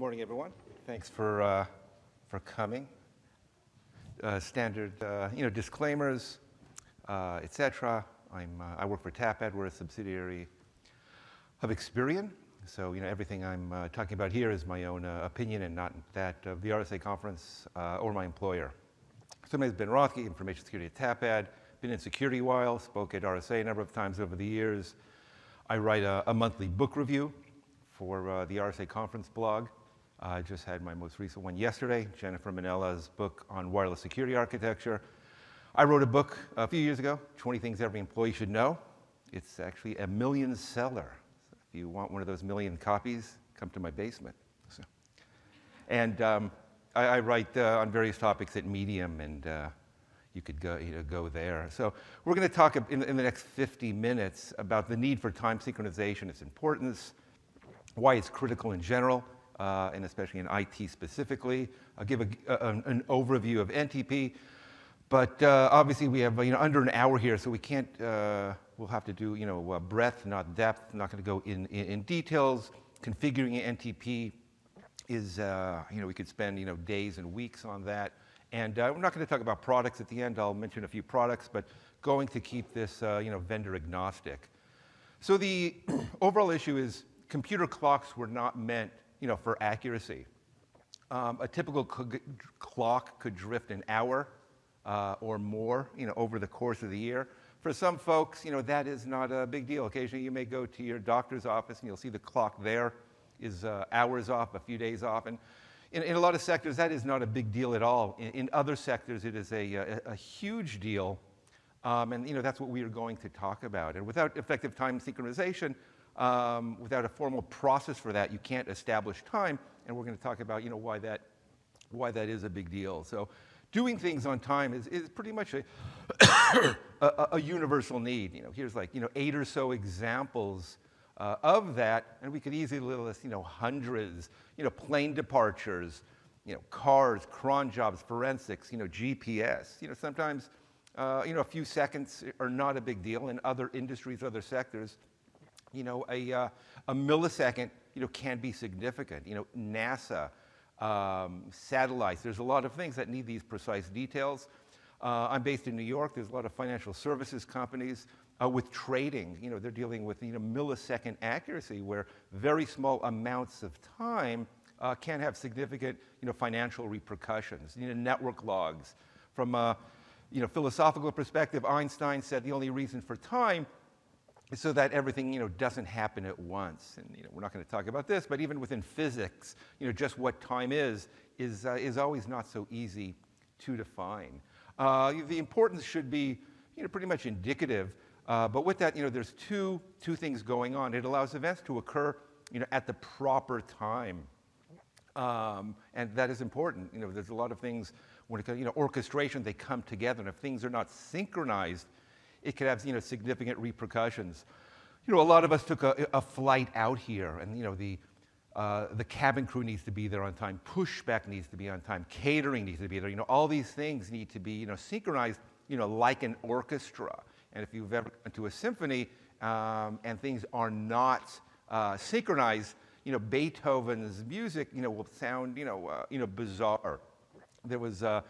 morning, everyone. Thanks for, uh, for coming. Uh, standard, uh, you know, disclaimers, uh, etc. I'm, uh, I work for Tapad. We're a subsidiary of Experian. So, you know, everything I'm uh, talking about here is my own opinion and not that of the RSA conference or my employer. So my name is Ben Rothke, Information Security at Tapad. Been in security a while, spoke at RSA a number of times over the years. I write a, a monthly book review for the RSA conference blog. I just had my most recent one yesterday, Jennifer Minella's book on wireless security architecture. I wrote a book a few years ago, 20 Things Every Employee Should Know. It's actually a million seller. So if you want one of those million copies, come to my basement. So. And um, I, I, write uh, on various topics at Medium, and uh, you could go, you know, go there. So we're going to talk in, in the next 50 minutes about the need for time synchronization, its importance, why it's critical in general, uh, and especially in IT specifically. I'll give a, a, an overview of NTP, but uh, obviously we have you know, under an hour here, so we can't, uh, we'll have to do you know, uh, breadth, not depth. Not going to go in, in, in, details. Configuring NTP is, uh, you know, we could spend you know, days and weeks on that. And uh, we're not going to talk about products at the end. I'll mention a few products, but going to keep this you know, vendor agnostic. So the overall issue is computer clocks were not meant you know, for accuracy. Um, a typical clock could drift an hour uh, or more you know, over the course of the year. For some folks, you know, that is not a big deal. Occasionally you may go to your doctor's office and you'll see the clock there is uh, hours off, a few days off. And in, in, a lot of sectors, that is not a big deal at all. In, in other sectors, it is a, a, a huge deal. Um, and you know, that's what we are going to talk about. And without effective time synchronization, um, without a formal process for that, you can't establish time. And we're going to talk about you know, why, that, why that is a big deal. So doing things on time is, is pretty much a, a, a, universal need. You know, here's like you know, eight or so examples uh, of that, and we could easily list you know, hundreds, you know, plane departures, you know, cars, cron jobs, forensics, you know, GPS. You know, sometimes uh, you know, a few seconds are not a big deal. In other industries, other sectors, you know, a, uh, a millisecond, you know, can be significant. You know, NASA, um, satellites, there's a lot of things that need these precise details. Uh, I'm based in New York. There's a lot of financial services companies uh, with trading. You know, they're dealing with you know, millisecond accuracy where very small amounts of time uh, can have significant you know, financial repercussions. You know, network logs. From a you know, philosophical perspective, Einstein said the only reason for time so that everything you know, doesn't happen at once. And you know, we're not going to talk about this, but even within physics, you know, just what time is, is, uh, is always not so easy to define. Uh, the importance should be you know, pretty much indicative, uh, but with that, you know, there's two, two things going on. It allows events to occur you know, at the proper time. Um, and that is important. You know, there's a lot of things when it comes, you know, orchestration, they come together. And if things are not synchronized, it could have you know, significant repercussions. You know, a lot of us took a, a flight out here, and you know, the, uh, the cabin crew needs to be there on time, pushback needs to be on time, catering needs to be there. You know, all these things need to be you know, synchronized you know, like an orchestra. And if you've ever gone to a symphony um, and things are not uh, synchronized, you know, Beethoven's music, you know, will sound, you know, uh, you know, bizarre. There was, uh,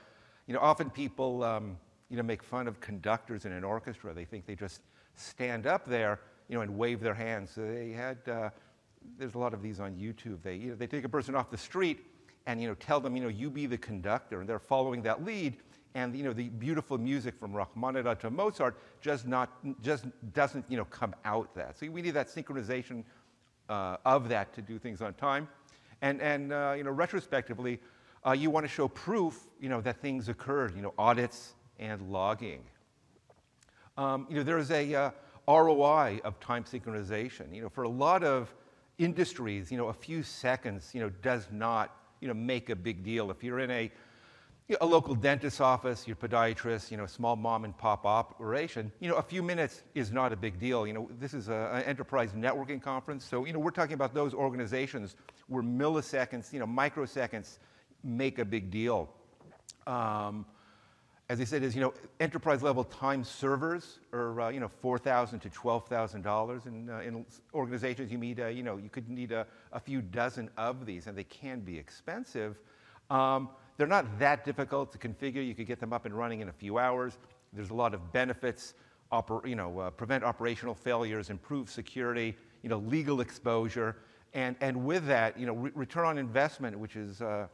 you know, often people, um, you know, make fun of conductors in an orchestra. They think they just stand up there, you know, and wave their hands. So they had, uh, there's a lot of these on YouTube. They, you know, they take a person off the street and, you know, tell them, you know, you be the conductor. And they're following that lead. And, you know, the beautiful music from Rachmaninoff to Mozart just, not, just doesn't, you know, come out that. So we need that synchronization uh, of that to do things on time. And, and uh, you know, retrospectively, uh, you want to show proof, you know, that things occurred, you know, audits, and logging. Um, you know, there is a uh, ROI of time synchronization. You know, for a lot of industries, you know, a few seconds, you know, does not, you know, make a big deal. If you're in a, you know, a local dentist's office, your podiatrist, you know, a small mom and pop operation, you know, a few minutes is not a big deal. You know, this is an enterprise networking conference, so, you know, we're talking about those organizations where milliseconds, you know, microseconds make a big deal. Um, as I said, is you know enterprise level time servers are uh, you know four thousand to twelve thousand dollars in uh, in organizations. You need uh, you know you could need a, a, few dozen of these, and they can be expensive. Um, they're not that difficult to configure. You could get them up and running in a few hours. There's a lot of benefits. Oper, you know, uh, prevent operational failures, improve security, you know, legal exposure, and and with that, you know, re- return on investment, which is uh,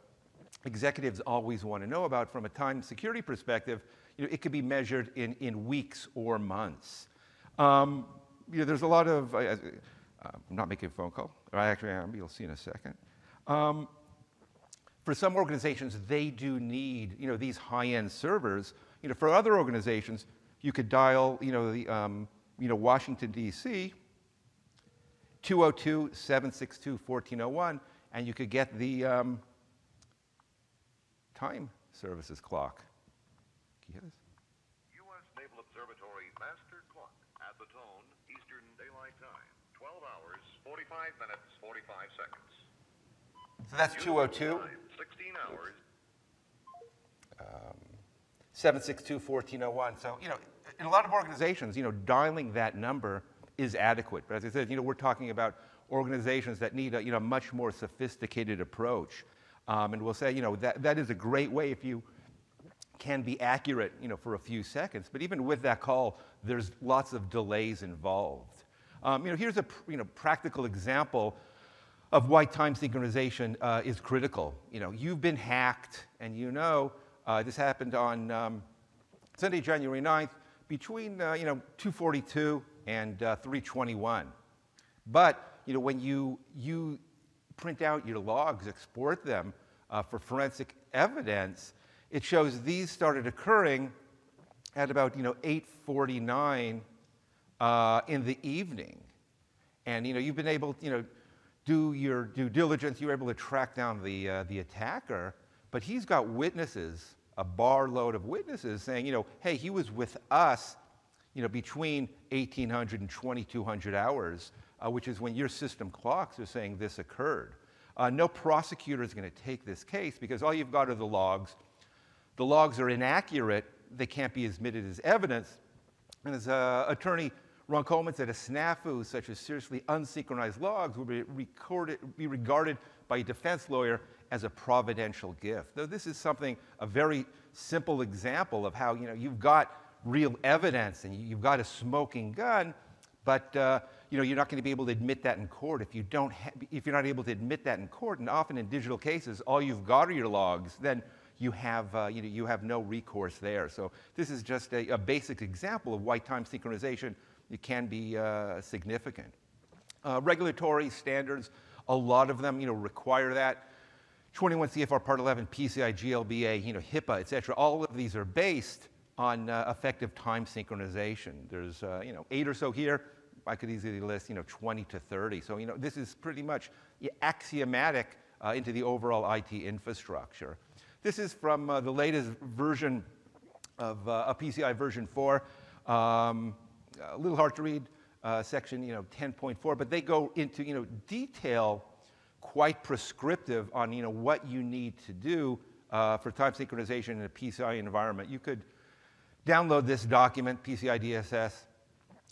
executives always want to know about from a time security perspective, you know, it could be measured in, in weeks or months. Um, you know, there's a lot of, I, am not making a phone call, or I actually am, you'll see in a second. Um, for some organizations, they do need, you know, these high-end servers. You know, for other organizations, you could dial, you know, the, um, you know, Washington, D.C., 202-762-1401, and you could get the, um, time services clock. Can you hear this? U.S. Naval Observatory Master Clock at the tone Eastern Daylight Time. 12 hours, 45 minutes, 45 seconds. So that's 202. 16 hours. Um, 762-1401. So, you know, in a lot of organizations, you know, dialing that number is adequate. But as I said, you know, we're talking about organizations that need a, you know, much more sophisticated approach. Um, and we'll say, you know, that, that is a great way if you can be accurate, you know, for a few seconds. But even with that call, there's lots of delays involved. Um, you know, here's a you know, practical example of why time synchronization uh, is critical. You know, you've been hacked, and you know uh, this happened on um, Sunday, January 9th, between uh, you know 2:42 and uh, 3:21. But you know, when you you print out your logs, export them uh, for forensic evidence, it shows these started occurring at about you know 8:49 uh, in the evening, and you know you've been able you know do your due diligence. You were able to track down the uh, the attacker, but he's got witnesses, a bar load of witnesses saying you know hey he was with us, you know between 1800 and 2200 hours uh, which is when your system clocks are saying this occurred. Uh, no prosecutor is going to take this case because all you've got are the logs. The logs are inaccurate, they can't be admitted as evidence. And as uh, attorney Ron Coleman said, a snafu such as seriously unsynchronized logs would be, recorded, be regarded by a defense lawyer as a providential gift. Though this is something, a very simple example of how you know, you've got real evidence and you've got a smoking gun, but uh, you know, you're not going to be able to admit that in court if you don't ha- if you're not able to admit that in court. And often in digital cases, all you've got are your logs. Then you have uh, you know you have no recourse there. So this is just a, a basic example of why time synchronization it can be uh, significant. Uh, regulatory standards, a lot of them you know require that. 21 CFR Part 11, PCI, GLBA, you know, HIPAA, et cetera, all of these are based on uh, effective time synchronization. There's, uh, you know, eight or so here. I could easily list, you know, 20 to 30. So, you know, this is pretty much axiomatic uh, into the overall IT infrastructure. This is from uh, the latest version of uh, a PCI version 4. Um, a little hard to read, uh, section, you know, 10.4, but they go into, you know, detail quite prescriptive on, you know, what you need to do uh, for time synchronization in a PCI environment. You could download this document, PCI DSS,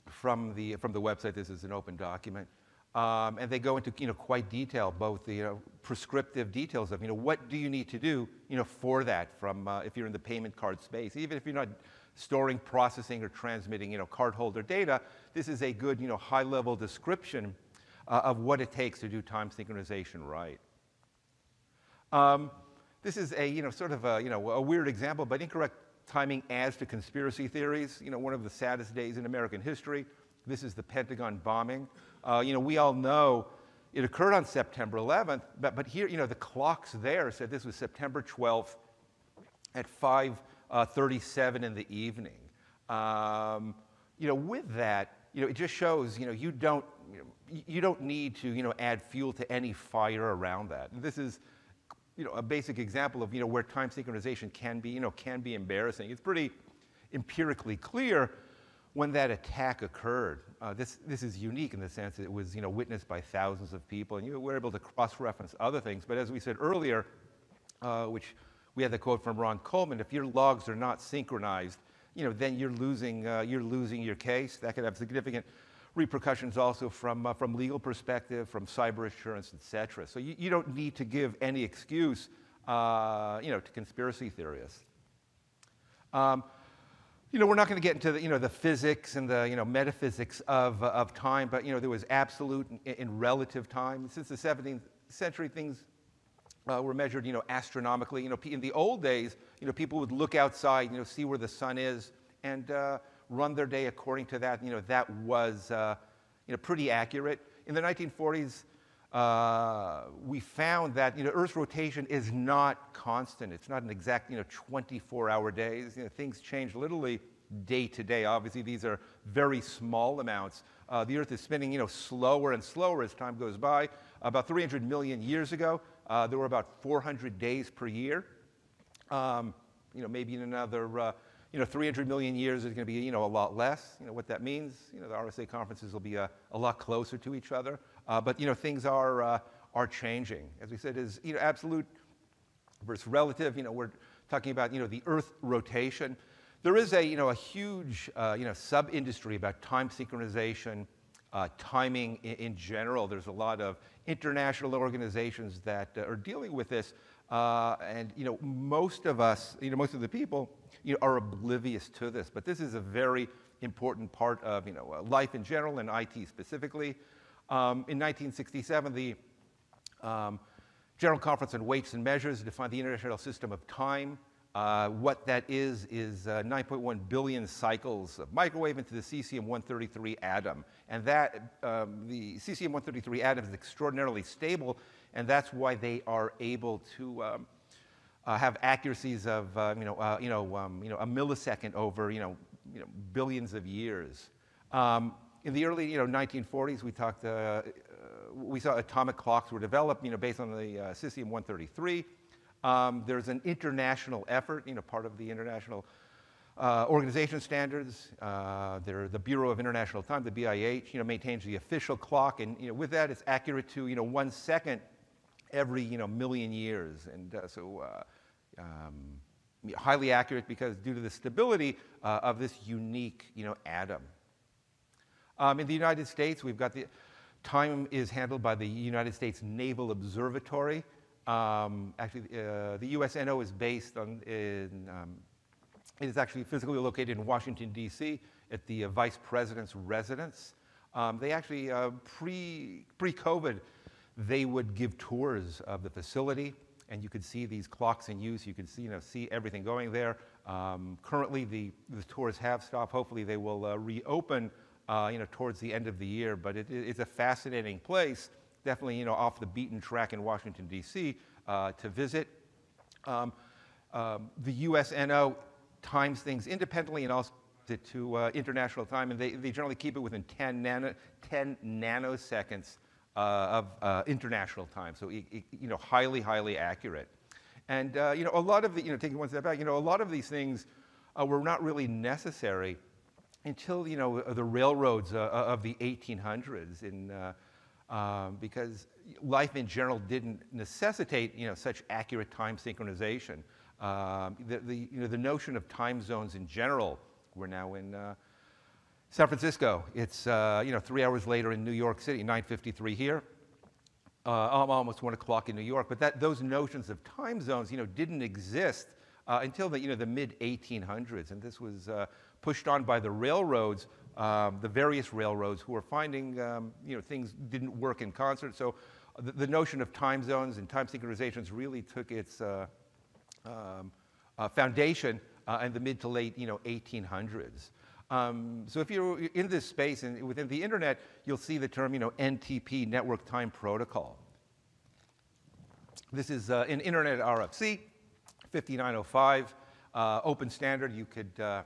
from the, from the website. This is an open document. Um, and they go into you know, quite detail, both the you know, prescriptive details of you know, what do you need to do you know, for that from uh, if you're in the payment card space. Even if you're not storing, processing, or transmitting you know, cardholder data, this is a good you know, high-level description uh, of what it takes to do time synchronization right. Um, this is a you know, sort of a, you know, a weird example, but incorrect timing adds to conspiracy theories. You know, one of the saddest days in American history. This is the Pentagon bombing. Uh, you know, we all know it occurred on September 11th, but, but here, you know, the clocks there said this was September 12th at 5:37 uh, in the evening. Um, you know, with that, you know, it just shows, you know, you don't, you, know, you don't need to, you know, add fuel to any fire around that. And this is, you know, a basic example of you know, where time synchronization can be, you know, can be embarrassing. It's pretty empirically clear when that attack occurred. Uh, this, this is unique in the sense that it was you know, witnessed by thousands of people, and you were able to cross-reference other things. But as we said earlier, uh, which we had the quote from Ron Coleman, if your logs are not synchronized, you know, then you're losing, uh, you're losing your case. That could have significant repercussions also from, uh, from legal perspective, from cyber assurance, et cetera. So you, you don't need to give any excuse, uh, you know, to conspiracy theorists. Um, you know, we're not going to get into the, you know, the physics and the, you know, metaphysics of, uh, of time, but, you know, there was absolute and, and relative time. Since the 17th century, things uh, were measured, you know, astronomically. You know, in the old days, you know, people would look outside, you know, see where the sun is, and uh, run their day according to that. You know, that was, uh, you know, pretty accurate. In the 1940s, uh, we found that, you know, Earth's rotation is not constant. It's not an exact, you know, 24-hour days. You know, things change literally day to day. Obviously, these are very small amounts. Uh, the Earth is spinning, you know, slower and slower as time goes by. About 300 million years ago, uh, there were about 400 days per year. Um, you know, maybe in another, uh, you know, 300 million years is going to be, you know, a lot less. You know what that means? You know, the RSA conferences will be a, a lot closer to each other. Uh, but you know, things are uh, are changing. As we said, is you know, absolute versus relative. You know, we're talking about you know the Earth rotation. There is a you know a huge uh, you know sub industry about time synchronization, uh, timing in, in, general. There's a lot of international organizations that uh, are dealing with this. Uh, and you know, most of us, you know, most of the people, you know, are oblivious to this. But this is a very important part of you know life in general and IT specifically. Um, in 1967, the um, General Conference on Weights and Measures defined the International System of Time. Uh, what that is, is uh, 9.1 billion cycles of microwave into the cesium-133 atom. And that, um, the cesium-133 atom is extraordinarily stable, and that's why they are able to um, uh, have accuracies of, uh, you know, uh, you, know, um, you know, a millisecond over, you know, you know billions of years. Um, in the early you know, 1940s, we, talked, uh, uh, we saw atomic clocks were developed you know, based on the uh, cesium-133. Um, there's an international effort, you know, part of the international uh, organization standards. Uh, the Bureau of International Time, the BIH, you know, maintains the official clock, and you know, with that, it's accurate to you know, one second every you know, million years. And uh, so uh, um, highly accurate because due to the stability uh, of this unique you know, atom. Um, in the United States, we've got the time is handled by the United States Naval Observatory. Um, actually, uh, the USNO is based on, in, um, it is actually physically located in Washington, D.C., at the uh, Vice President's residence. Um, they actually, uh, pre, pre-COVID, they would give tours of the facility, and you could see these clocks in use. You could see, you know, see everything going there. Um, currently, the, the tours have stopped. Hopefully, they will uh, reopen uh, you know, towards the end of the year. But it, it's a fascinating place, definitely, you know, off the beaten track in Washington, D.C. Uh, to visit. Um, um, the USNO times things independently and also to uh, international time, and they, they generally keep it within 10, nano, 10 nanoseconds of uh, international time. So, you know, highly, highly accurate. And, uh, you know, a lot of the, you know, taking one step back, you know, a lot of these things uh, were not really necessary until you know the railroads uh, uh of the 1800s, in, uh, um, because life in general didn't necessitate you know such accurate time synchronization. Um, the, the, you know, the notion of time zones in general, we're now in uh, San Francisco. It's uh, you know three hours later in New York City, 9:53 here. Uh, almost one o'clock in New York, but that, those notions of time zones, you know, didn't exist until the, you know, the mid 1800s, and this was pushed on by the railroads, um, the various railroads who were finding um, you know, things didn't work in concert. So the, the, notion of time zones and time synchronizations really took its uh, um, uh, foundation uh, in the mid to late you know, 1800s. Um, so if you're in this space and within the internet, you'll see the term you know, NTP, Network Time Protocol. This is uh, an Internet RFC, 5905, uh, open standard. You could uh,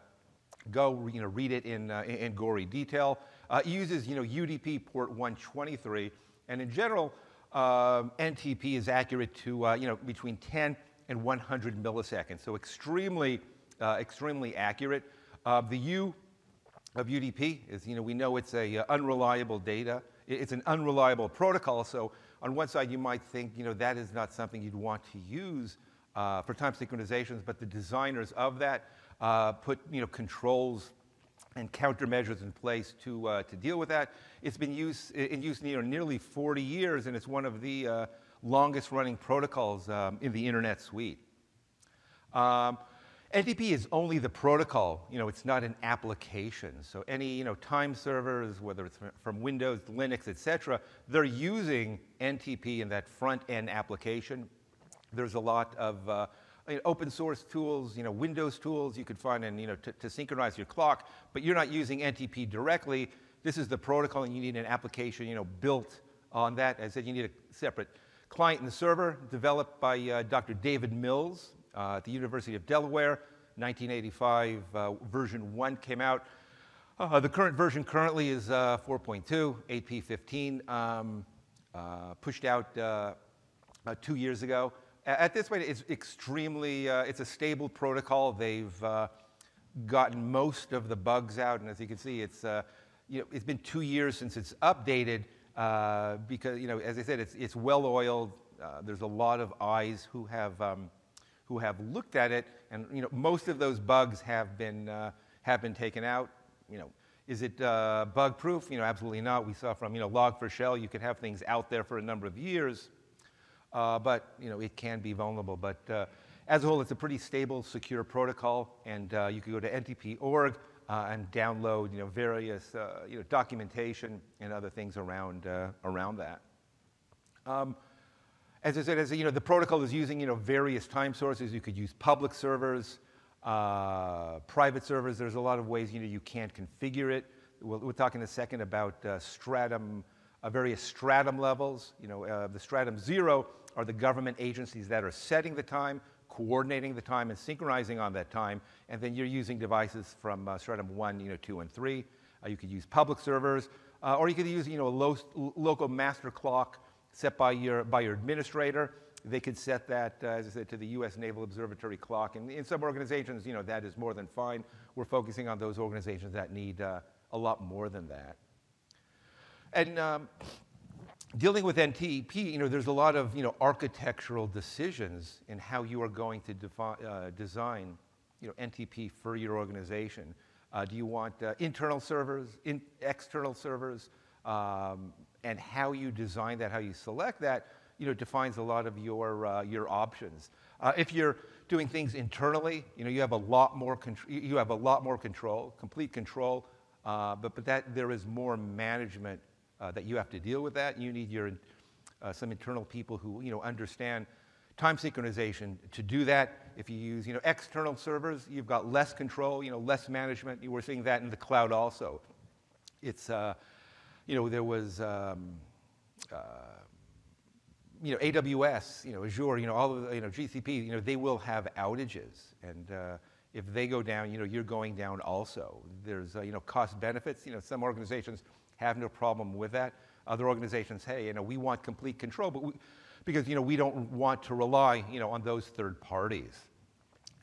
go you know, read it in, uh, in gory detail. Uh, it uses you know, UDP port 123, and in general, um, NTP is accurate to uh, you know, between 10 and 100 milliseconds, so extremely, extremely accurate. The U of UDP is, you know, we know it's a uh, unreliable data. It's an unreliable protocol, so on one side you might think, you know, that is not something you'd want to use uh, for time synchronizations, but the designers of that uh, put you know, controls and countermeasures in place to, uh, to deal with that. It's been used, in use near, nearly 40 years, and it's one of the uh, longest running protocols um, in the internet suite. Um, NTP is only the protocol, you know, it's not an application. So any, you know, time servers, whether it's from Windows, Linux, et cetera, they're using NTP in that front end application. There's a lot of uh, open source tools, you know, Windows tools you could find and, you know, to, to synchronize your clock, but you're not using NTP directly. This is the protocol and you need an application, you know, built on that. As I said, you need a separate client and server developed by uh, Dr. David Mills, uh, at the University of Delaware. 1985 uh, version 1 came out. Uh, the current version currently is uh, 4.2, 8p15, um, uh, pushed out uh, two years ago. At this point, it's extremely, it's a stable protocol. They've gotten most of the bugs out, and as you can see, it's, you know, it's been two years since it's updated because, you know, as I said, it's, it's well-oiled. there's a lot of eyes who have um, who have looked at it, and you know, most of those bugs have been, uh, have been taken out. You know, is it uh, bug proof? You know, absolutely not. We saw from you know, Log4Shell, you could have things out there for a number of years, uh, but you know, it can be vulnerable. But uh, as a whole, it's a pretty stable, secure protocol, and uh, you can go to ntp.org uh, and download you know, various you know, documentation and other things around, around that. Um, as I said, as you know, the protocol is using you know, various time sources. You could use public servers, uh, private servers. There's a lot of ways you, know, you can't configure it. We'll, we'll talk in a second about uh, stratum, uh, various stratum levels. You know, uh, the stratum zero are the government agencies that are setting the time, coordinating the time, and synchronizing on that time. And then you're using devices from uh, stratum one, you know, two, and three. Uh, you could use public servers, or you could use you know, a lo local master clock set by your, by your administrator. They could set that, uh, as I said, to the U.S. Naval Observatory clock. And in some organizations, you know, that is more than fine. We're focusing on those organizations that need uh, a lot more than that. And um, dealing with NTP, you know, there's a lot of, you know, architectural decisions in how you are going to uh, design, you know, NTP for your organization. Uh, do you want uh, internal servers, in external servers? Um, and how you design that, how you select that, you know, defines a lot of your, uh, your options. Uh, if you're doing things internally, you know, you have a lot more, you have a lot more control, complete control, uh, but, but that there is more management uh, that you have to deal with that. You need your, uh, some internal people who, you know, understand time synchronization to do that. If you use, you know, external servers, you've got less control, you know, less management. We're seeing that in the cloud also. It's, uh, you know, there was, um, uh, you know, AWS, you know, Azure, you know, all of the, you know, GCP, you know, they will have outages. And uh, if they go down, you know, you're going down also. There's, uh, you know, cost benefits. You know, some organizations have no problem with that. Other organizations, hey, you know, we want complete control, but we, because, you know, we don't want to rely, you know, on those third parties.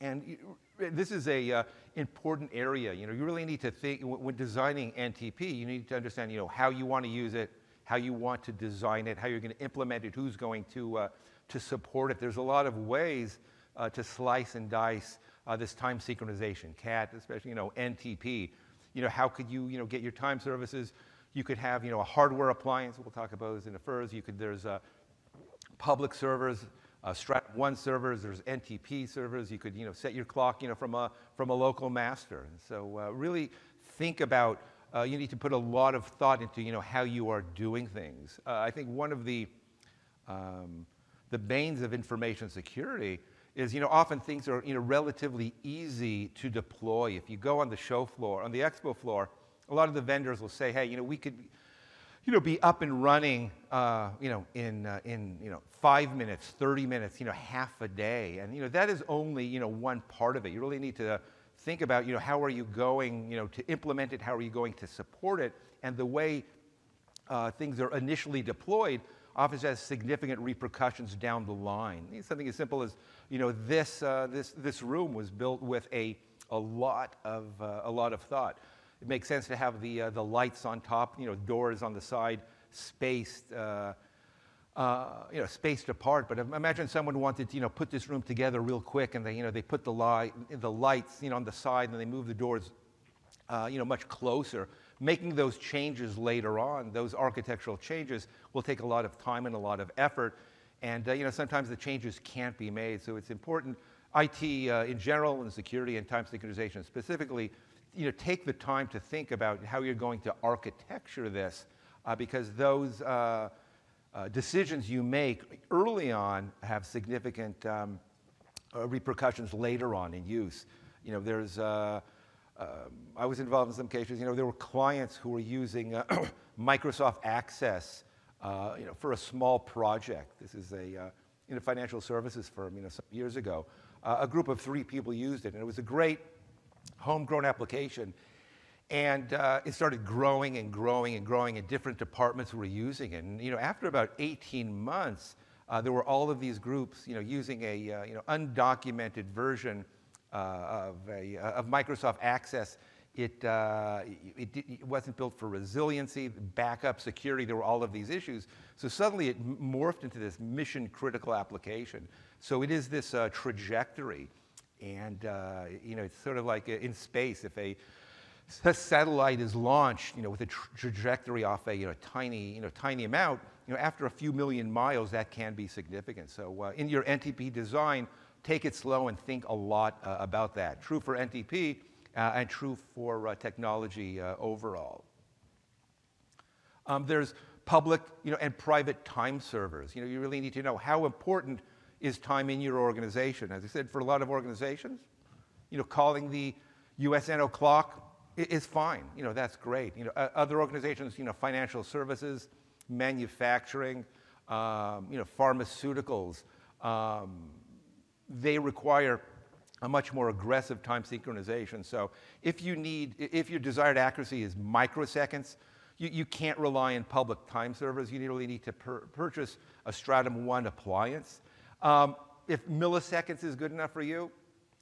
And this is a uh, important area. You know, you really need to think when designing NTP. You need to understand, you know, how you want to use it, how you want to design it, how you're going to implement it, who's going to uh, to support it. There's a lot of ways uh, to slice and dice uh, this time synchronization. CAT, especially, you know, NTP. You know, how could you, you know, get your time services? You could have, you know, a hardware appliance. We'll talk about this in the first. You could. There's uh, public servers uh, Strat one servers, there's NTP servers. You could you know, set your clock you know, from, a, from a local master. And so uh, really think about, uh, you need to put a lot of thought into you know, how you are doing things. Uh, I think one of the, um, the banes of information security is you know, often things are you know, relatively easy to deploy. If you go on the show floor, on the expo floor, a lot of the vendors will say, hey, you know, we could, you know, be up and running, uh, you know, in, uh, in, you know, five minutes, 30 minutes, you know, half a day. And, you know, that is only, you know, one part of it. You really need to think about, you know, how are you going, you know, to implement it? How are you going to support it? And the way uh, things are initially deployed often has significant repercussions down the line. Something as simple as, you know, this, uh, this, this room was built with a, a, lot of, uh, a lot of thought. It makes sense to have the, uh, the lights on top, you know, doors on the side, spaced. Uh, uh, you know, spaced apart. But imagine someone wanted to, you know, put this room together real quick, and they, you know, they put the light, the lights, you know, on the side, and they move the doors, uh, you know, much closer. Making those changes later on, those architectural changes, will take a lot of time and a lot of effort. And uh, you know, sometimes the changes can't be made. So it's important, IT uh, in general and security and time synchronization specifically, you know, take the time to think about how you're going to architecture this, uh, because those uh, uh, decisions you make early on have significant um, uh, repercussions later on in use. You know, there's, uh, um, I was involved in some cases, you know, there were clients who were using Microsoft Access, you know, for a small project. This is a, you know, financial services firm, you know, some years ago. a group of three people used it, and it was a great homegrown application. And uh, it started growing and growing and growing, and different departments were using it. And you know, after about 18 months, uh, there were all of these groups, you know, using a uh, you know undocumented version uh, of, a, uh, of Microsoft Access. It, uh, it, it, wasn't built for resiliency, backup, security. There were all of these issues. So suddenly it morphed into this mission critical application. So it is this trajectory and, uh, you know, it's sort of like in space, if a, a satellite is launched, you know, with a tra trajectory off a you know, tiny, you know, tiny amount, you know, after a few million miles, that can be significant. So uh, in your NTP design, take it slow and think a lot uh, about that. True for NTP uh, and true for uh, technology uh, overall. Um, there's public you know, and private time servers. You know, you really need to know how important is time in your organization. As I said, for a lot of organizations, you know, calling the USNO clock is fine. You know, that's great. You know, other organizations, you know, financial services, manufacturing, um, you know, pharmaceuticals, um, they require a much more aggressive time synchronization. So if you need, if your desired accuracy is microseconds, you, you can't rely on public time servers. You really need to purchase a Stratum 1 appliance. Um, if milliseconds is good enough for you,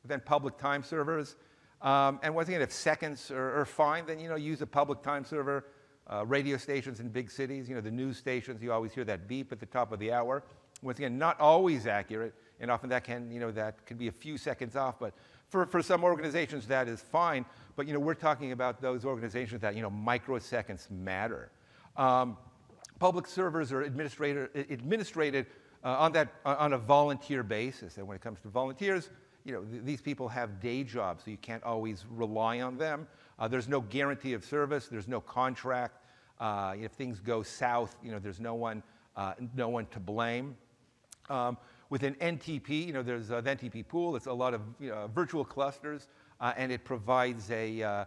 then public time servers. Um, and once again, if seconds are, are, fine, then you know use a public time server. Uh, radio stations in big cities, you know the news stations, you always hear that beep at the top of the hour. Once again, not always accurate, and often that can you know that can be a few seconds off. But for, for some organizations, that is fine. But you know we're talking about those organizations that you know microseconds matter. Um, public servers are administrator administrated uh, on, that, uh, on a volunteer basis. And when it comes to volunteers, you know, th these people have day jobs, so you can't always rely on them. Uh, there's no guarantee of service. There's no contract. Uh, if things go south, you know, there's no one, uh, no one to blame. Um, with an NTP, you know, there's an NTP pool. It's a lot of you know, virtual clusters, and it provides a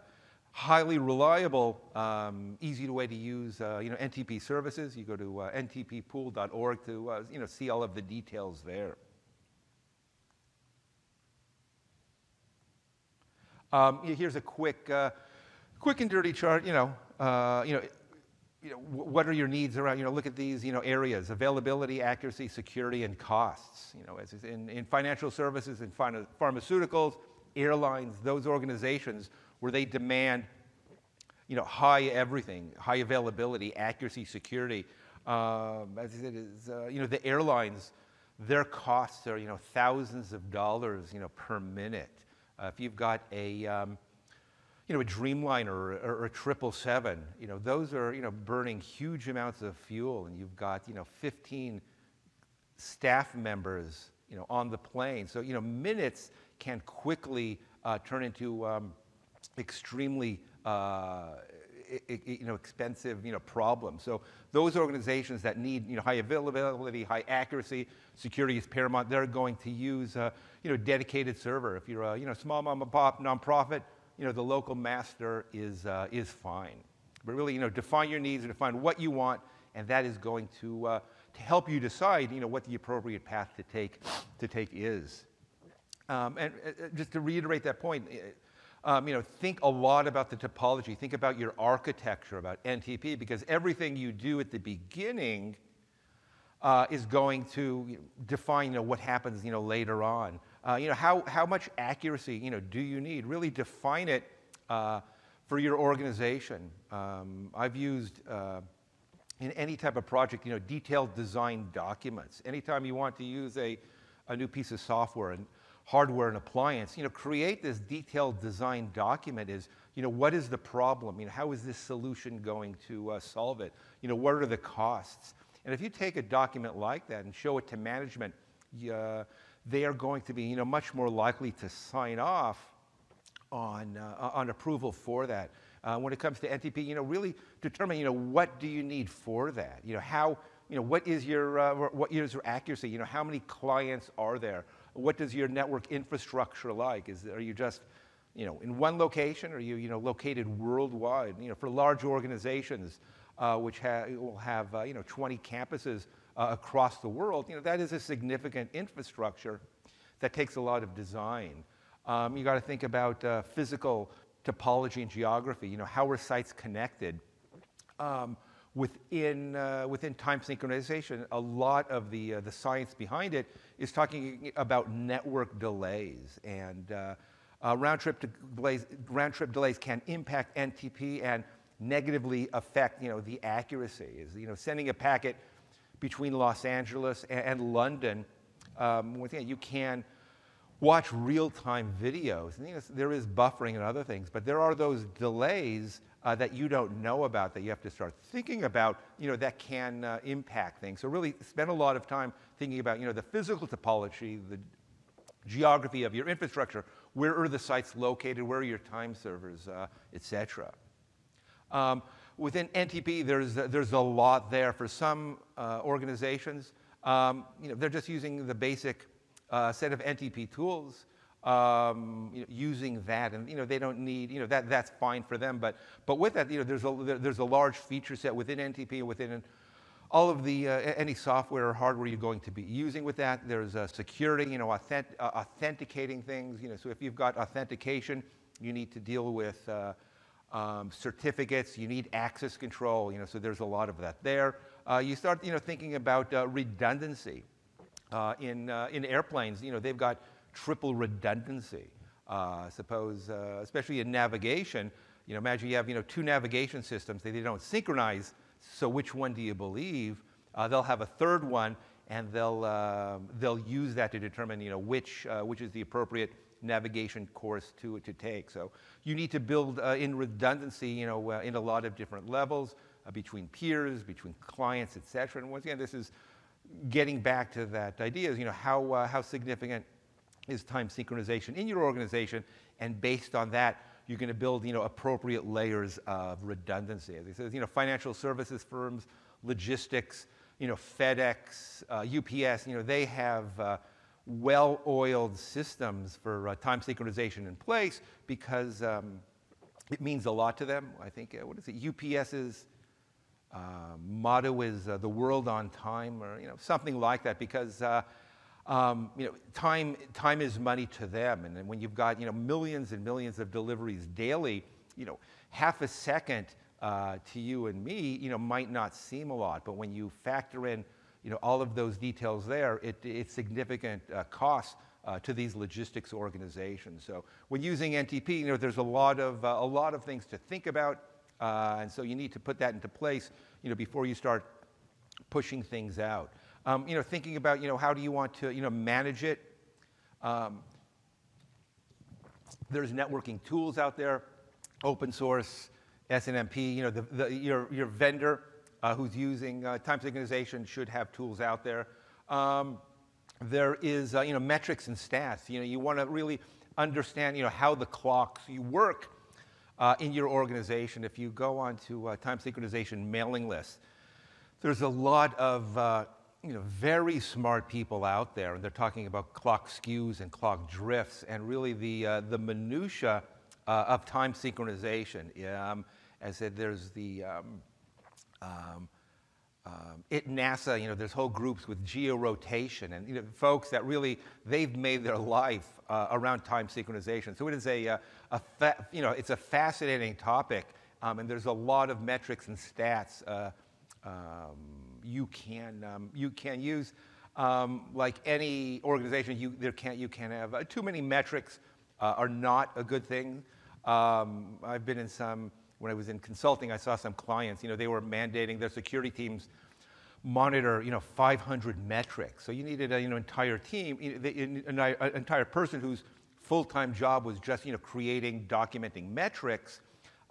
highly reliable, um, easy way to use uh, you know, NTP services. You go to uh, ntppool.org to uh, you know, see all of the details there. Um, here's a quick, uh, quick and dirty chart. You know, uh, you know, you know, what are your needs around? You know, look at these you know, areas: availability, accuracy, security, and costs. You know, as in, in financial services, in pharmaceuticals, airlines, those organizations where they demand you know, high everything, high availability, accuracy, security. Um, as I said, is, uh, you know, the airlines, their costs are, you know, thousands of dollars, you know, per minute. Uh, if you've got a, um, you know, a Dreamliner or, or, a 777, you know, those are, you know, burning huge amounts of fuel and you've got, you know, 15 staff members, you know, on the plane. So, you know, minutes can quickly uh, turn into um, extremely uh, you know, expensive you know, problems. So those organizations that need you know, high availability, high accuracy, security is paramount, they're going to use a you know, dedicated server. If you're a you know, small mom and pop nonprofit, you know, the local master is, uh, is fine. But really, you know, define your needs and define what you want, and that is going to, uh, to help you decide you know, what the appropriate path to take, to take is. Um, and uh, just to reiterate that point, um, you know, think a lot about the topology. Think about your architecture, about NTP, because everything you do at the beginning uh, is going to define you know, what happens you know, later on. Uh, you know, how, how much accuracy you know, do you need? Really define it uh, for your organization. Um, I've used uh, in any type of project, you know, detailed design documents. Anytime you want to use a, a new piece of software and hardware and appliance, you know, create this detailed design document is, you know, what is the problem? You know, how is this solution going to uh, solve it? You know, what are the costs? And if you take a document like that and show it to management, uh, they are going to be, you know, much more likely to sign off on, uh, on approval for that. Uh, when it comes to NTP, you know, really determine, you know, what do you need for that? You know, how, you know, what is your, uh, what is your accuracy? You know, how many clients are there? What does your network infrastructure like? Is, are you just, you know, in one location? Are you, you know, located worldwide? You know, for large organizations, uh, which ha will have, uh, you know, 20 campuses uh, across the world, you know, that is a significant infrastructure that takes a lot of design. Um, you got to think about uh, physical topology and geography. You know, how are sites connected? Um, within, uh, within time synchronization, a lot of the, uh, the science behind it is talking about network delays. And uh, uh round, trip delays, round trip delays can impact NTP and negatively affect you know, the accuracy. Is, you know, sending a packet between Los Angeles and, and London, um, you can watch real-time videos. And, you know, there is buffering and other things, but there are those delays uh, that you don't know about that you have to start thinking about, you know, that can uh, impact things. So really spend a lot of time thinking about, you know, the physical topology, the geography of your infrastructure, where are the sites located, where are your time servers, uh, et cetera. Um, within NTP, there's, there's a lot there. For some uh, organizations, um, you know, they're just using the basic uh, set of NTP tools, um, you know, using that, and you know, they don't need, you know, that, that's fine for them. But, but with that, you know, there's a, there's a large feature set within NTP, within all of the, uh, any software or hardware you're going to be using with that. There's uh, security, you know, uh, authenticating things. You know, so if you've got authentication, you need to deal with uh, um, certificates. You need access control. You know, so there's a lot of that there. Uh, you start, you know, thinking about uh, redundancy. Uh, in, uh, in airplanes, you know, they've got triple redundancy. Uh, suppose, uh, especially in navigation, you know, imagine you have, you know, two navigation systems, they, they don't synchronize, so which one do you believe? Uh, they'll have a third one, and they'll, um, they'll use that to determine, you know, which, uh, which is the appropriate navigation course to, to take. So you need to build in redundancy, you know, in a lot of different levels, between peers, between clients, et cetera. And once again, this is getting back to that idea is, you know, how, uh, how significant is time synchronization in your organization? And based on that, you're going to build, you know, appropriate layers of redundancy. As he says, you know, financial services firms, logistics, you know, FedEx, uh, UPS, you know, they have uh, well-oiled systems for uh, time synchronization in place because um, it means a lot to them. I think, uh, what is it, UPS's motto is uh, the world on time or you know something like that because uh, um, you know time time is money to them. And when you've got you know millions and millions of deliveries daily you know half a second uh, to you and me you know might not seem a lot. But when you factor in you know all of those details there it, it's significant uh, cost uh, to these logistics organizations. So when using NTP you know there's a lot of a lot of things to think about uh, and so you need to put that into place, you know, before you start pushing things out. Um, you know, thinking about, you know, how do you want to, you know, manage it? Um, there's networking tools out there, open source, SNMP, you know, the, the, your, your vendor uh, who's using uh, time synchronization should have tools out there. Um, there is, uh, you know, metrics and stats. You know, you want to really understand, you know, how the clocks you work uh, in your organization, if you go onto uh, time synchronization mailing lists, there's a lot of uh, you know, very smart people out there, and they're talking about clock skews and clock drifts, and really the, uh, the minutia uh, of time synchronization. Um, as I said, there's the um, um, um, NASA, you know, there's whole groups with georotation and you know, folks that really, they've made their life uh, around time synchronization. So it is a, uh, a, a you know, it's a fascinating topic um, and there's a lot of metrics and stats uh, um, you, can, um, you can use. Um, like any organization, you, there can't, you can't have uh, too many metrics uh, are not a good thing. Um, I've been in some when I was in consulting, I saw some clients, you know, they were mandating their security teams monitor, you know, 500 metrics. So you needed an you know, entire team, you know, an, an entire person whose full-time job was just, you know, creating, documenting metrics.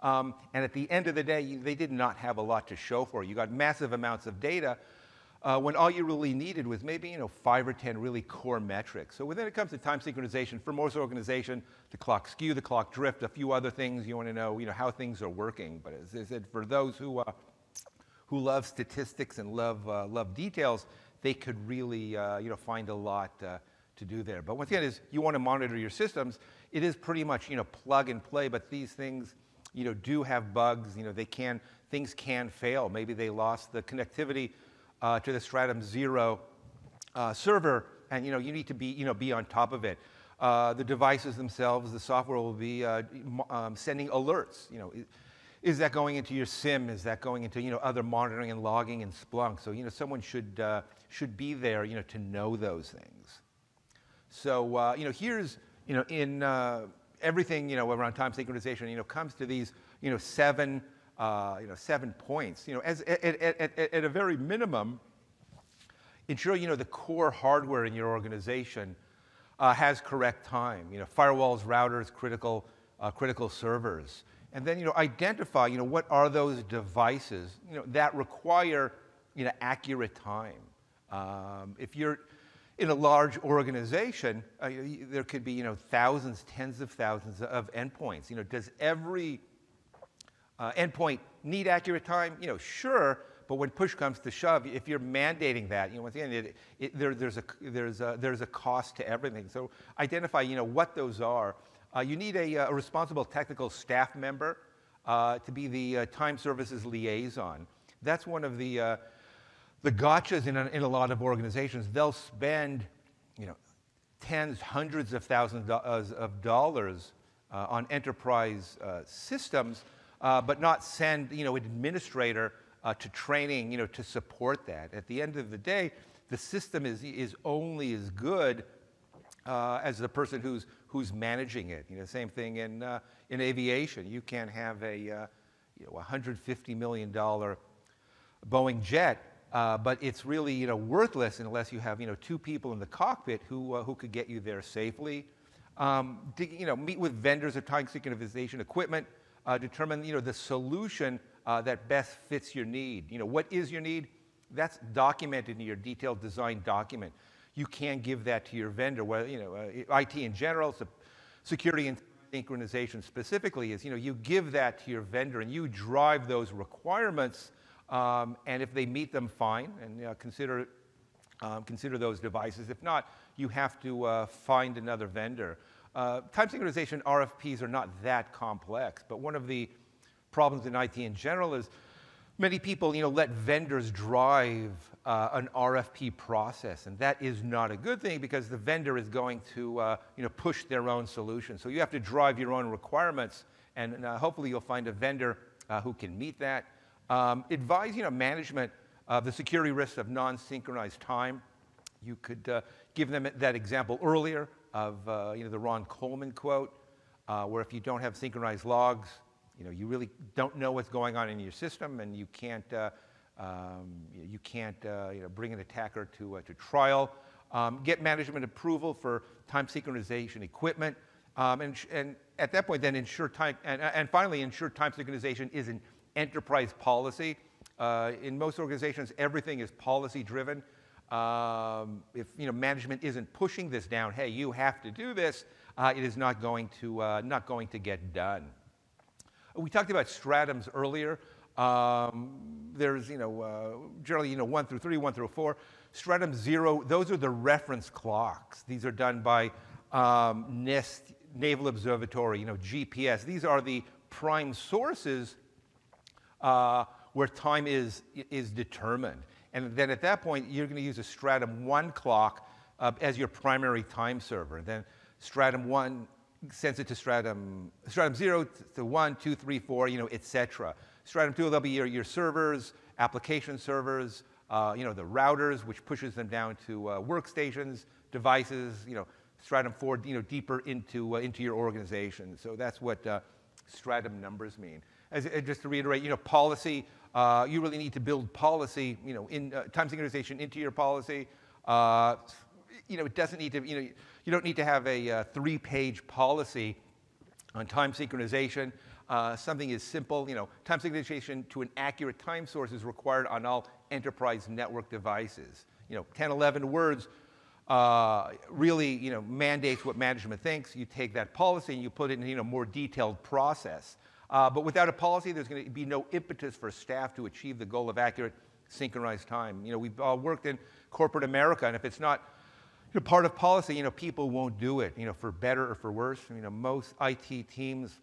Um, and at the end of the day, they did not have a lot to show for. You got massive amounts of data uh, when all you really needed was maybe, you know, five or 10 really core metrics. So when it comes to time synchronization, for most organizations, the clock skew, the clock drift, a few other things you want to know, you know, how things are working. But as I said, for those who uh, who love statistics and love, uh, love details, they could really uh, you know, find a lot uh, to do there. But once again, is you want to monitor your systems, it is pretty much you know, plug and play, but these things you know, do have bugs. You know, they can, things can fail. Maybe they lost the connectivity uh, to the Stratum Zero uh, server, and you, know, you need to be, you know, be on top of it. Uh, the devices themselves, the software will be um, sending alerts. You know, is that going into your SIEM? Is that going into you know other monitoring and logging and Splunk? So you know someone should uh, should be there you know to know those things. So uh, you know here's you know in uh, everything you know around time synchronization you know comes to these you know seven uh, you know seven points. You know as at, at, at, at a very minimum, ensure you know the core hardware in your organization uh, has correct time. You know firewalls, routers, critical uh, critical servers and then you know identify you know what are those devices you know that require you know accurate time. Um, if you're in a large organization, uh, there could be you know thousands, tens of thousands of endpoints. You know, does every uh, endpoint need accurate time? You know, sure. But when push comes to shove, if you're mandating that, you know, once again, it, it, there, there's, a, there's, a, there's a cost to everything. So identify, you know, what those are, uh, you need a, uh, a, responsible technical staff member uh, to be the uh, time services liaison. That's one of the, uh, the gotchas in a, in a lot of organizations. They'll spend you know, tens, hundreds of thousands of dollars uh, on enterprise systems, but not send you know, an administrator to training you know, to support that. At the end of the day, the system is, is only as good uh, as the person who's, who's managing it. You know, same thing in, uh, in aviation. You can't have a uh, you know, $150 million Boeing jet, uh, but it's really you know, worthless unless you have you know, two people in the cockpit who, uh, who could get you there safely. Um, you know, meet with vendors of time synchronization equipment, uh, determine you know, the solution that best fits your need. You know, what is your need? That's documented in your detailed design document you can give that to your vendor. Well, you know, uh, IT in general, so security and synchronization specifically is, you know, you give that to your vendor and you drive those requirements, um, and if they meet them, fine, and uh, consider um, consider those devices. If not, you have to uh, find another vendor. Uh, time synchronization RFPs are not that complex, but one of the problems in IT in general is Many people, you know, let vendors drive uh, an RFP process, and that is not a good thing because the vendor is going to, uh, you know, push their own solution. So you have to drive your own requirements, and uh, hopefully you'll find a vendor uh, who can meet that. Um, advise, you know, management of the security risks of non-synchronized time. You could give them that example earlier of, uh, you know, the Ron Coleman quote, where if you don't have synchronized logs, you know, you really don't know what's going on in your system, and you can't, uh, um, you can't uh, you know, bring an attacker to, uh, to trial. Um, get management approval for time synchronization equipment. Um, and, and, at that point, then ensure time, and, and, finally, ensure time synchronization is an enterprise policy. Uh, in most organizations, everything is policy driven. Um, if you know, management isn't pushing this down, hey, you have to do this, uh, it is not going to, uh, not going to get done. We talked about stratums earlier. Um, there's, you know, uh, generally, you know, one through three, one through four. Stratum zero, those are the reference clocks. These are done by um, NIST, Naval Observatory, you know, GPS. These are the prime sources uh, where time is, is determined. And then at that point, you're going to use a Stratum 1 clock uh, as your primary time server. And then Stratum 1 sends it to stratum, stratum 0 to 1, 2, 3, 4, you know, et cetera. Stratum 2, they'll be your, your servers, application servers, uh, you know, the routers, which pushes them down to uh, workstations, devices, you know, stratum 4, you know, deeper into, uh, into your organization. So that's what uh, stratum numbers mean. as, uh, just to reiterate, you know, policy, uh, you really need to build policy, you know, in uh, time synchronization into your policy. Uh, you know, it doesn't need to, you know, you don't need to have a uh, three-page policy on time synchronization. Uh, something is simple, you know, time synchronization to an accurate time source is required on all enterprise network devices. You know, 10, 11 words uh, really, you know, mandates what management thinks. You take that policy and you put it in, you know, more detailed process. Uh, but without a policy, there's going to be no impetus for staff to achieve the goal of accurate synchronized time. You know, we've all worked in corporate America, and if it's not you know, part of policy, you know, people won't do it, you know, for better or for worse. You know, most IT teams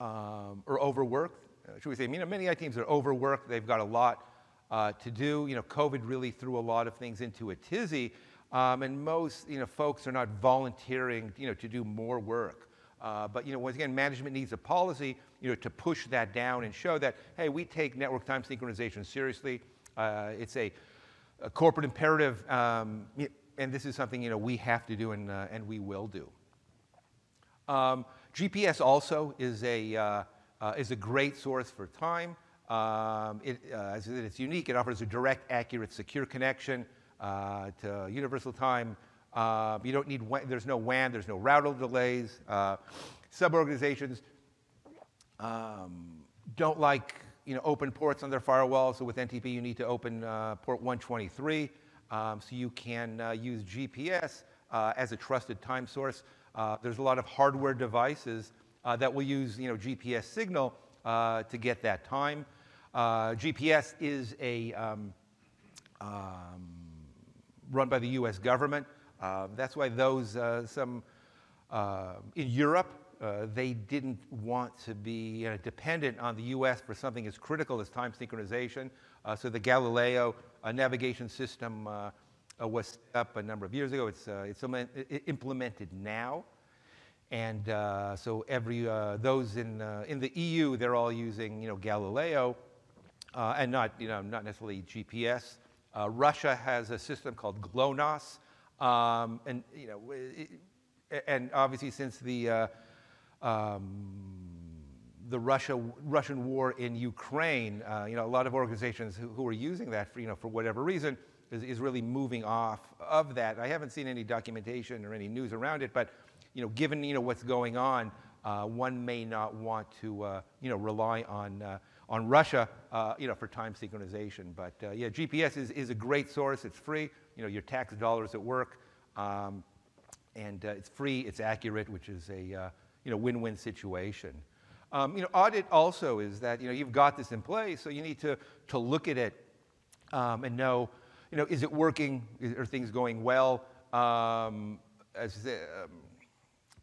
um, are overworked. Uh, should we say, you know, many IT teams are overworked. They've got a lot uh, to do. You know, COVID really threw a lot of things into a tizzy, um, and most, you know, folks are not volunteering, you know, to do more work. Uh, but, you know, once again, management needs a policy, you know, to push that down and show that, hey, we take network time synchronization seriously. Uh, it's a, a, corporate imperative, um, and this is something, you know, we have to do and, uh, and we will do. Um, GPS also is a, uh, uh, is a great source for time. Um, it, uh, it's unique. It offers a direct, accurate, secure connection uh, to universal time. Uh, you don't need, there's no WAN, there's no router delays. Uh, sub organizations um, don't like you know, open ports on their firewall, so with NTP you need to open uh, port 123 um, so you can uh, use GPS uh, as a trusted time source. There's a lot of hardware devices that will use you know, GPS signal to get that time. GPS is a um, um, run by the U.S. government. Uh, that's why those, uh, some uh, in Europe, uh, they didn't want to be uh, dependent on the US for something as critical as time synchronization. Uh, so the Galileo navigation system was set up a number of years ago. It's, it's implemented now. And so every, those in, in the EU, they're all using you know, Galileo and not, you know, not necessarily GPS. Russia has a system called GLONASS, um, and, you know, it, and obviously since the, uh, um, the Russia, Russian war in Ukraine, uh, you know, a lot of organizations who, who, are using that for, you know, for whatever reason is, is really moving off of that. I haven't seen any documentation or any news around it, but, you know, given, you know, what's going on, uh, one may not want to, uh, you know, rely on, uh, on Russia, uh, you know, for time synchronization. But uh, yeah, GPS is, is a great source. It's free. You know, your tax dollars at work, um, and uh, it's free. It's accurate, which is a uh, you know win-win situation. Um, you know, audit also is that you know you've got this in place, so you need to to look at it um, and know, you know, is it working? Is, are things going well? Um, as um,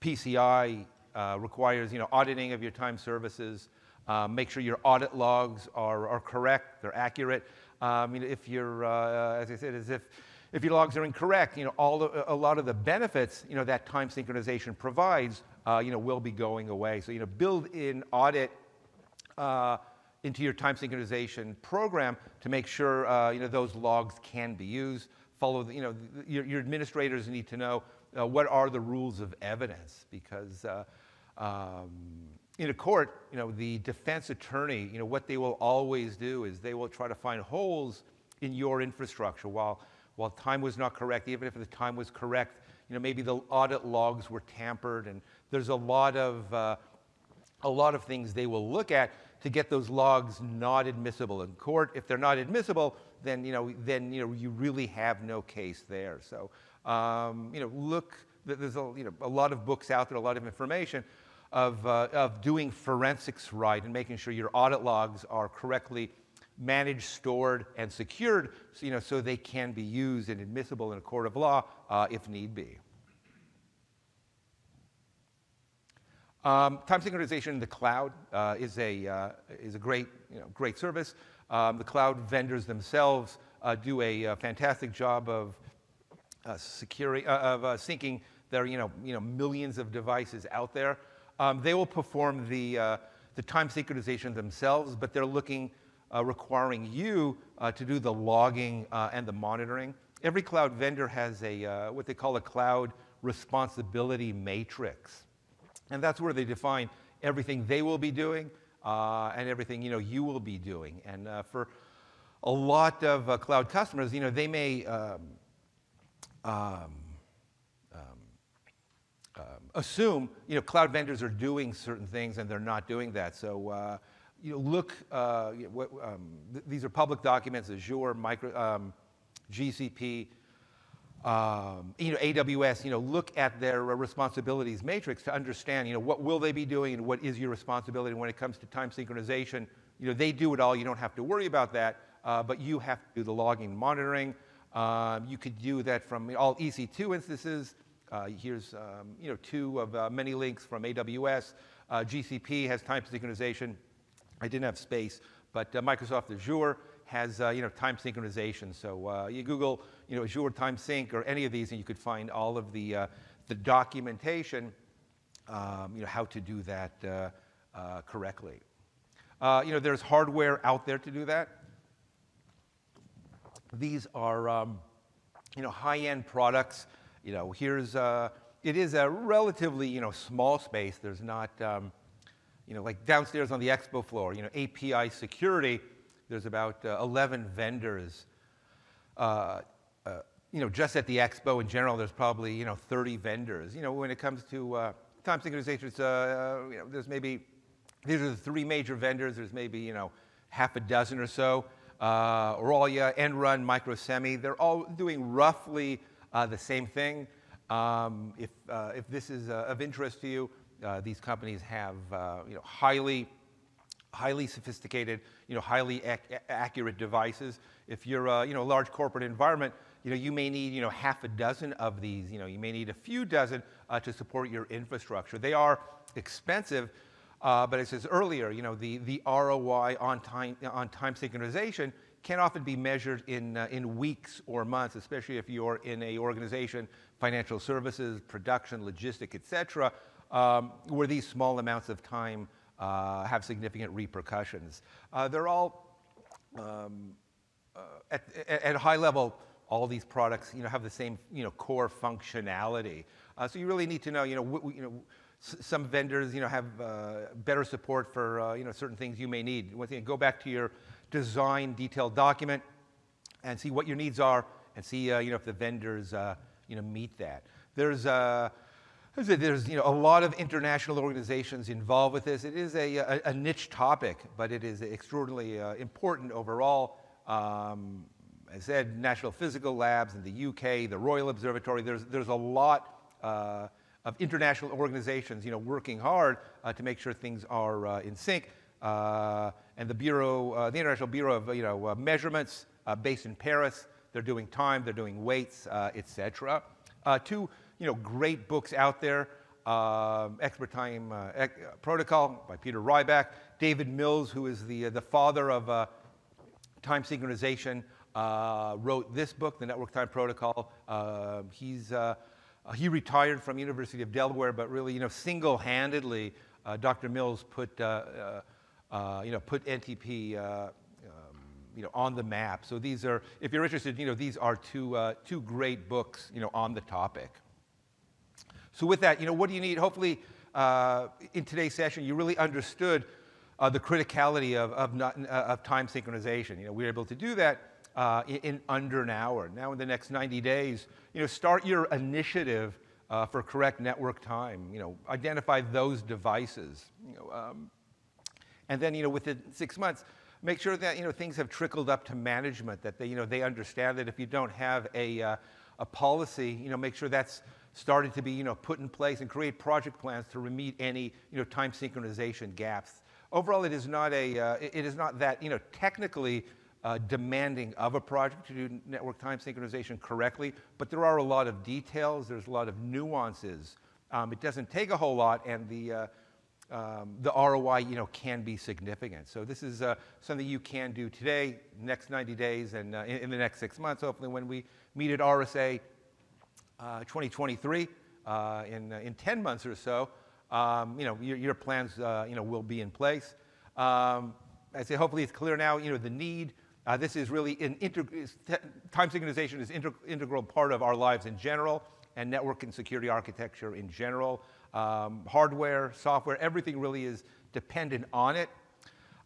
PCI uh, requires, you know, auditing of your time services. Uh, make sure your audit logs are, are correct, they're accurate. Um, you know, if you're, uh, as I said, as if, if your logs are incorrect, you know, all a lot of the benefits, you know, that time synchronization provides, uh, you know, will be going away. So, you know, build in audit uh, into your time synchronization program to make sure, uh, you know, those logs can be used. Follow, the, you know, the, your, your, administrators need to know uh, what are the rules of evidence because um, in a court, you know, the defense attorney, you know, what they will always do is they will try to find holes in your infrastructure. While, while time was not correct, even if the time was correct, you know, maybe the audit logs were tampered, and there's a lot of, uh, a lot of things they will look at to get those logs not admissible in court. If they're not admissible, then, you know, then, you know, you really have no case there. So, um, you know, look, there's a, you know, a lot of books out there, a lot of information of, uh, of doing forensics right and making sure your audit logs are correctly managed, stored, and secured so, you know, so they can be used and admissible in a court of law uh, if need be. Um, time synchronization in the cloud uh, is, a, uh, is a great, you know, great service. Um, the cloud vendors themselves uh, do a, a, uh, fantastic job of, uh, securing, of syncing their you know, you know, millions of devices out there. Um, they will perform the, uh, the time synchronization themselves, but they're looking, uh, requiring you uh, to do the logging uh, and the monitoring. Every cloud vendor has a, uh, what they call a cloud responsibility matrix. And that's where they define everything they will be doing, uh, and everything, you know, you will be doing. And for a lot of cloud customers, you know, they may um, um, assume, you know, cloud vendors are doing certain things and they're not doing that. So, uh, you know, look, uh, what, um, th- these are public documents, Azure, micro, um, GCP, um, you know, AWS, you know, look at their uh, responsibilities matrix to understand, you know, what will they be doing and what is your responsibility when it comes to time synchronization. You know, they do it all. You don't have to worry about that, uh, but you have to do the logging and monitoring. Um, you could do that from all EC2 instances. Uh, here's, um, you know, two of uh, many links from AWS. Uh, GCP has time synchronization. I didn't have space, but Microsoft Azure has uh, you know time synchronization. So uh, you Google you know Azure Time Sync or any of these, and you could find all of the uh, the documentation, um, you know how to do that correctly. You know there's hardware out there to do that. These are um, you know high-end products. You know here's it is a relatively you know small space. There's not um, you know like downstairs on the expo floor. You know API security there's about uh, 11 vendors. Uh, uh, you know, just at the expo in general, there's probably you know 30 vendors. You know, when it comes to uh, time synchronization, it's, uh, you know, there's maybe these are the three major vendors. There's maybe you know half a dozen or so. Uh, Orolia, EndRun, Microsemi, they're all doing roughly the same thing. Um, if, if this is of interest to you, these companies have you know highly highly sophisticated, you know, highly ac accurate devices. If you're a you know, large corporate environment, you know, you may need you know, half a dozen of these. You, know, you may need a few dozen uh, to support your infrastructure. They are expensive, uh, but as I said earlier, you know, the, the ROI on time, on time synchronization can often be measured in, uh, in weeks or months, especially if you're in a organization, financial services, production, logistic, et cetera, um, where these small amounts of time uh, have significant repercussions. Uh, they're all, um, uh, at, at, high level, all these products you know, have the same you know, core functionality. Uh, so you really need to know, you know, you know some vendors you know, have uh, better support for uh, you know, certain things you may need. Once again, go back to your design detailed document and see what your needs are and see you know, if the vendors you know, meet that. There's there's you know, a lot of international organizations involved with this. It is a, a, a niche topic, but it is extraordinarily uh, important overall. Um, I said National Physical Labs in the UK, the Royal Observatory. There's, there's a lot uh, of international organizations you know, working hard uh, to make sure things are uh, in sync. Uh, and the Bureau, uh, the International Bureau of you know, Measurements, based in Paris, they're doing time, they're doing weights, etc. two you know, great books out there. Uh, Expert Time uh, Ec- Protocol by Peter Ryback. David Mills, who is the, uh, the father of uh, time synchronization, uh, wrote this book, The Network Time Protocol. Uh, he's, he retired from University of Delaware, but really, you know, single-handedly, Dr. Mills put, you know, put NTP um, you know, on the map. So these are, if you're interested, you know, these are two, two great books, you know, on the topic. So with that, you know, what do you need? Hopefully, uh, in today's session, you really understood uh, the criticality of, of, not, uh, of, time synchronization. You know, we were able to do that uh, in, in, under an hour. Now, in the next 90 days, you know, start your initiative uh, for correct network time. You know, identify those devices. You know, um, and then, you know, within six months, make sure that you know things have trickled up to management. That they, you know, they understand that if you don't have a, uh, a policy, you know, make sure that's started to be you know, put in place and create project plans to meet any you know, time synchronization gaps. Overall, it is not, a, uh, it is not that you know, technically uh, demanding of a project to do network time synchronization correctly, but there are a lot of details, there's a lot of nuances. Um, it doesn't take a whole lot, and the, uh, um, the ROI you know, can be significant. So this is uh, something you can do today, next 90 days, and uh, in, in, the next six months, hopefully when we meet at RSA uh, 2023, uh, in, uh, in 10 months or so, um, you know, your, your plans, you know, will be in place. Um, I say hopefully it's clear now, you know, the need. Uh, this is really an time synchronization is an integral part of our lives in general and network and security architecture in general. Um, hardware, software, everything really is dependent on it.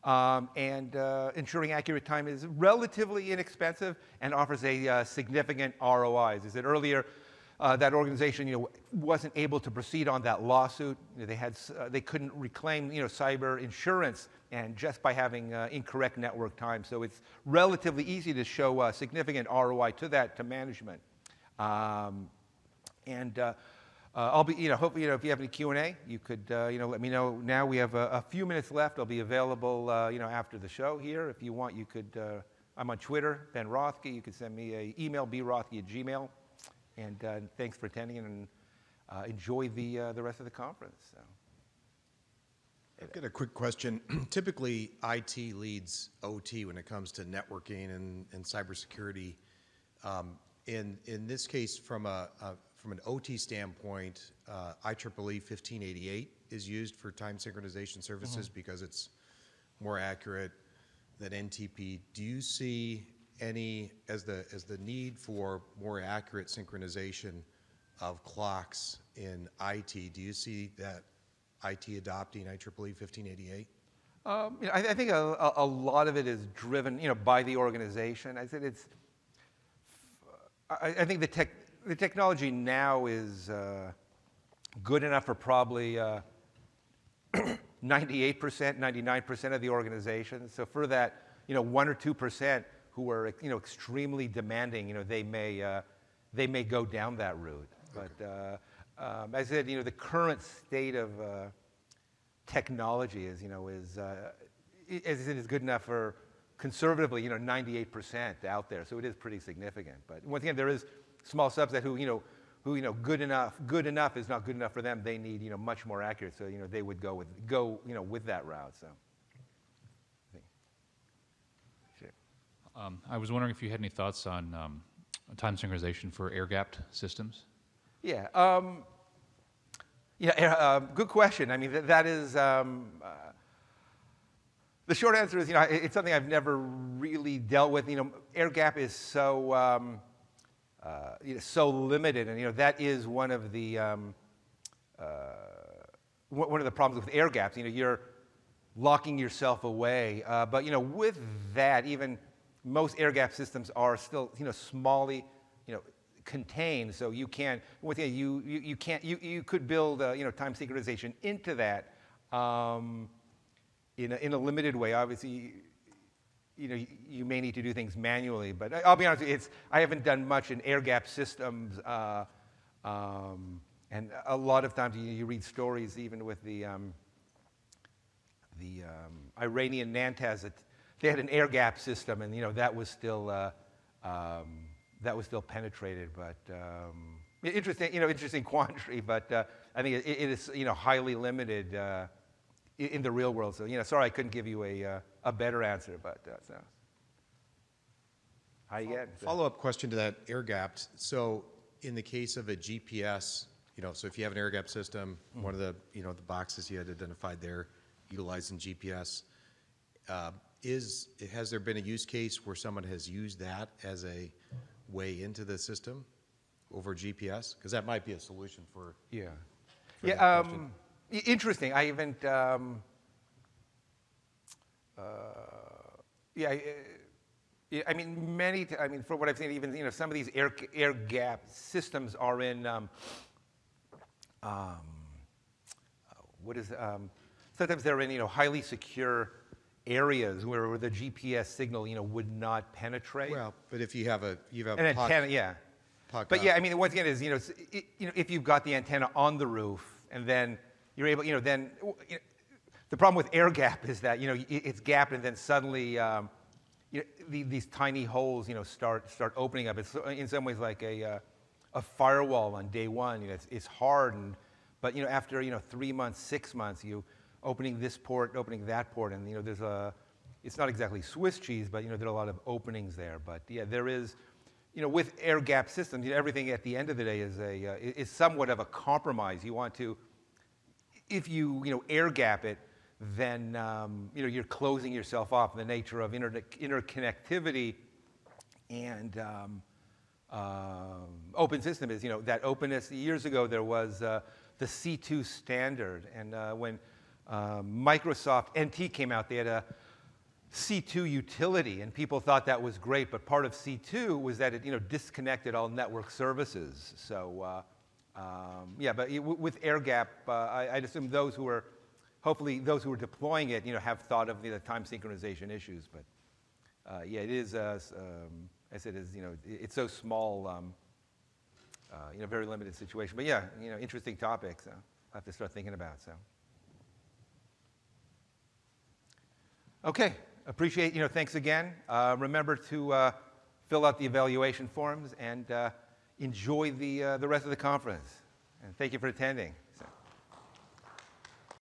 Um, and uh, ensuring accurate time is relatively inexpensive and offers a uh, significant ROI. As I said earlier, uh, that organization, you know, wasn't able to proceed on that lawsuit. You know, they had, uh, they couldn't reclaim, you know, cyber insurance, and just by having uh, incorrect network time. So it's relatively easy to show uh, significant ROI to that to management. Um, and uh, I'll be, you know, hopefully, you know, if you have any Q&A, you could, uh, you know, let me know. Now we have a, a few minutes left. I'll be available, uh, you know, after the show here. If you want, you could, uh, I'm on Twitter, Ben Rothke. You could send me a email, brothke at gmail. And uh, thanks for attending and uh, enjoy the, the rest of the conference. So. I've got a quick question. Typically, IT leads OT when it comes to networking and, and cybersecurity. Um, in, in this case, from, a, a from an OT standpoint, uh, IEEE 1588 is used for time synchronization services because it's more accurate than NTP. Do you see any, as the, as the need for more accurate synchronization of clocks in IT, do you see that IT adopting IEEE 1588? Um, you know, I, I think a, a- a lot of it is driven, you know, by the organization. I said it's. I, I think the tech, the technology now is uh, good enough for probably uh, 98%, 99% of the organizations. So for that, you know, one or two percent who are, you know, extremely demanding, you know, they may, uh, they may go down that route. But uh, um, as I said, you know, the current state of uh, technology is, you know, is, uh, as I said, is good enough for conservatively, you know, 98% out there. So it is pretty significant. But once again, there is small subset who, you know, who, you know, good enough, good enough is not good enough for them. They need, you know, much more accurate. So, you know, they would go with, go, you know, with that route. So. I Sure. Um, I was wondering if you had any thoughts on um, time synchronization for air-gapped systems? Yeah. Um, yeah. Uh, good question. I mean, that, that is. Um, uh, the short answer is, you know, it's something I've never really dealt with. You know, air gap is so, um, uh, you know, so limited, and you know that is one of the um, uh, one of the problems with air gaps. You know, you're locking yourself away. Uh, but you know, with that, even most air gap systems are still, you know, smally, you know, contained. So you can, with you, you, you can't, you, you could build, uh, you know, time synchronization into that um, in, a, in a limited way. Obviously, you know, you, you may need to do things manually. But I'll be honest, you, it's I haven't done much in air gap systems. Uh, um, and a lot of times you, you read stories, even with the um, the um, Iranian Natanz, they had an air gap system, and you know that was still uh, um, that was still penetrated. But um, interesting, you know, interesting quandary. But uh, I think it, it is you know highly limited uh, in the real world. So you know, sorry I couldn't give you a uh, a better answer, but that. so. How you get? Follow-up question to that air gapped. So in the case of a GPS, you know, so if you have an air gap system, one of the, you know, the boxes you had identified there utilizing GPS, uh, is, has there been a use case where someone has used that as a way into the system over GPS? Because that might be a solution for, Yeah. for Yeah, um, interesting. I haven't, um, uh, yeah, I- yeah, I mean, many, I mean, for what I've seen, even, you know, some of these air, air gap systems are in, um, um, uh, what is, um, sometimes they're in, you know, highly secure areas where, where the GPS signal, you know, would not penetrate. well, but if you have a, you have An a puck- antenna, yeah. puck But up. yeah, I mean, once again, is you know, s- i you know, if you've got the antenna on the roof and then you're able, you know, then you know, the problem with air gap is that you know it's gapped and then suddenly um, you know, the, these tiny holes, you know, start start opening up. It's in some ways like a uh, a firewall on day one. You know, it's, it's hard, but you know, after you know three months, six months, you opening this port, opening that port, and you know, there's a it's not exactly Swiss cheese, but you know, there are a lot of openings there. But yeah, there is, you know, with air gap systems, you know, everything at the end of the day is a uh, is somewhat of a compromise. You want to, if you you know air gap it, then um, you know you're closing yourself off. in The nature of inter- interconnectivity and um, um, open system is you know that openness. Years ago there was uh, the C2 standard, and uh, when um, Microsoft NT came out, they had a C2 utility, and people thought that was great. But part of C2 was that it, you know, disconnected all network services. So, uh, um, yeah, but it, with air gap, uh, I, I'd assume those who are, hopefully, those who are deploying it, you know, have thought of the time synchronization issues. But uh, yeah, it is, uh, um, as it is, you know, it's so small, um, uh, you know, very limited situation. But yeah, you know, interesting topic. So I have to start thinking about. So. Okay, appreciate, you know, thanks again. Uh, remember to uh, fill out the evaluation forms and uh, enjoy the, the rest of the conference. And thank you for attending.